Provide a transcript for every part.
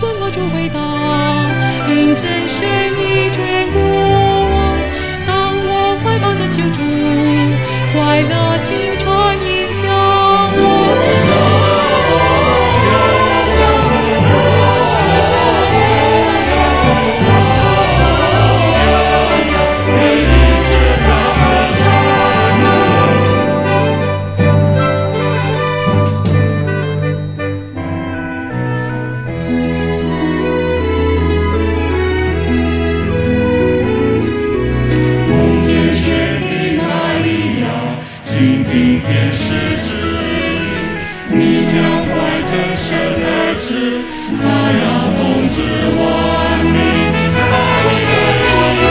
尊我做伟大。你将怀着生儿子，他要统治万民。玛利亚，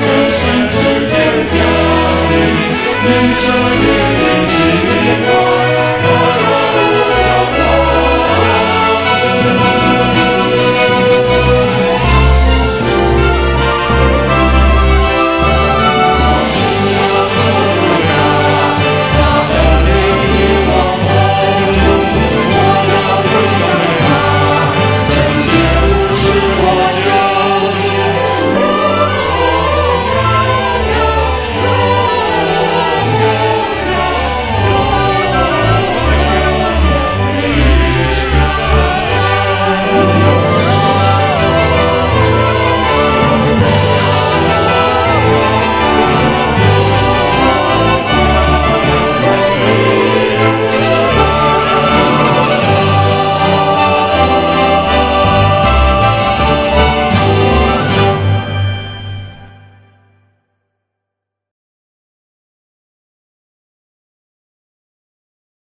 真神之天降临，以色列。